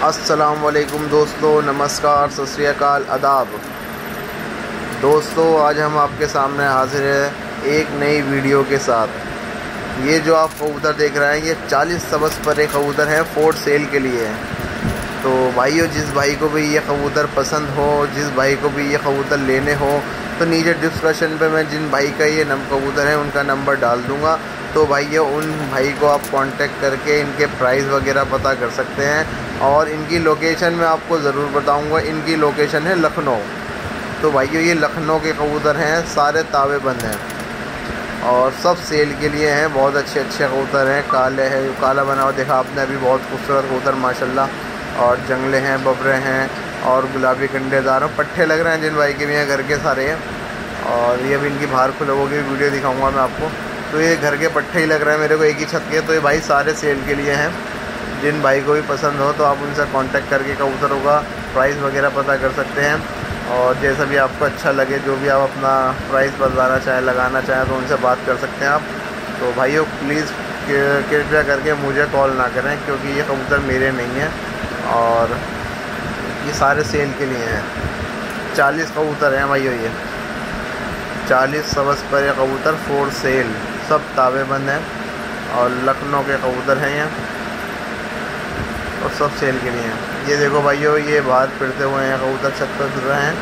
अस्सलाम वालेकुम दोस्तों, नमस्कार सत आदाब दोस्तों, आज हम आपके सामने हाजिर हैं एक नई वीडियो के साथ। ये जो आप कबूतर देख रहे हैं, ये 40 सबस पर कबूतर हैं फोर्ट सेल के लिए। तो भाइयों, जिस भाई को भी ये कबूतर पसंद हो, जिस भाई को भी ये कबूतर लेने हो तो नीचे डिस्क्रिप्शन पे मैं जिन भाई का ये नम, कबूतर है, उनका नंबर डाल दूँगा। तो भाइयों उन भाई को आप कांटेक्ट करके इनके प्राइस वगैरह पता कर सकते हैं। और इनकी लोकेशन मैं आपको ज़रूर बताऊँगा। इनकी लोकेशन है लखनऊ। तो भाइयों, ये लखनऊ के कबूतर हैं। सारे तावे बंद हैं। और सब सेल के लिए हैं। बहुत अच्छे अच्छे कबूतर हैं। काले हैं, काला बना हुआ देखा आपने। अभी बहुत खूबसूरत कबूतर, माशाल्लाह। और जंगले हैं, बबरे हैं। और गुलाबी कंडेदार पट्ठे लग रहे हैं जिन भाई के भी हैं। घर के सारे हैं। और ये अभी इनकी बाहर खुले की वीडियो दिखाऊँगा मैं आपको। तो ये घर के पट्टे ही लग रहे हैं, मेरे को एक ही छत के तो ये भाई सारे सेल के लिए हैं। जिन भाई को भी पसंद हो तो आप उनसे कांटेक्ट करके कबूतरों का प्राइस वगैरह पता कर सकते हैं। और जैसा भी आपको अच्छा लगे, जो भी आप अपना प्राइस बदलाना चाहें, लगाना चाहें तो उनसे बात कर सकते हैं आप। तो भाइयों प्लीज़ कृपया करके मुझे कॉल ना करें, क्योंकि ये कबूतर मेरे नहीं हैं। और ये सारे सेल के लिए हैं। चालीस कबूतर हैं भाइयों ये। चालीस सबस पर कबूतर फोर सेल सब तावेबंद हैं और लखनऊ के कबूतर हैं यहाँ और सब सेल के लिए हैं। ये देखो भाइयों ये बाहर फिरते हुए हैं कबूतर छत पर फिर रहे हैं।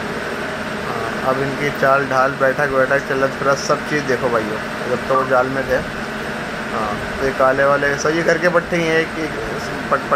हाँ, अब इनकी चाल ढाल बैठक बैठक चलत फिर सब चीज़ देखो भाइयों जब तो वो जाल में थे। हाँ तो ये काले वाले सही करके पट्टे ही पट पट